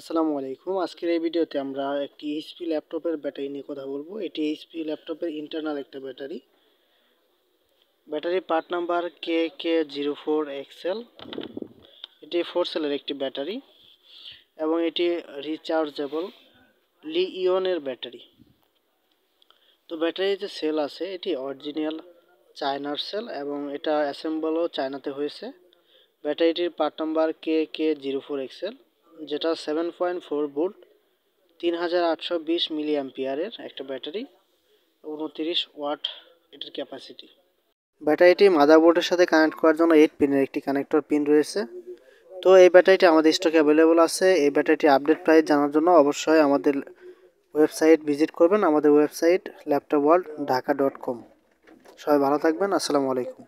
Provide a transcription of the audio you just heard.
আসসালামু আলাইকুম। আজকের এই ভিডিওতে আমরা একটি এইচপি ল্যাপটপের ব্যাটারি নিয়ে কথা বলব। এটি এইচপি ল্যাপটপের ইন্টারনাল একটা battery. Battery part number K K zero four XL এটি ফোর সেলের একটি ব্যাটারি এবং এটি রিচার্জেবল লি ইয়নের ব্যাটারি। তো ব্যাটারি যে সেল আছে, এটি অরিজিনাল চায়নার সেল এবং এটা অ্যাসেম্বলও চায়নাতে হয়েছে। ব্যাটারিটির part number K K zero four XL যেটা সেভেন পয়েন্ট ফোর ভোল্ট তিন হাজার আটশো বিশ মিলি অ্যাম্পিয়ারের একটা ব্যাটারি, উনতিরিশ ওয়াট এটার ক্যাপাসিটি ব্যাটারিটি মাদারবোর্ডের সাথে কানেক্ট করার জন্য এইট পিনের একটি কানেক্টর পিন রয়েছে। তো এই ব্যাটারিটি আমাদের স্টকে অ্যাভেলেবল আছে। এই ব্যাটারিটি আপডেট প্রাইস জানার জন্য অবশ্যই আমাদের ওয়েবসাইট ভিজিট করবেন। আমাদের website laptop world Dhaka dot com সবাই ভালো থাকবেন। আসসালামু আলাইকুম।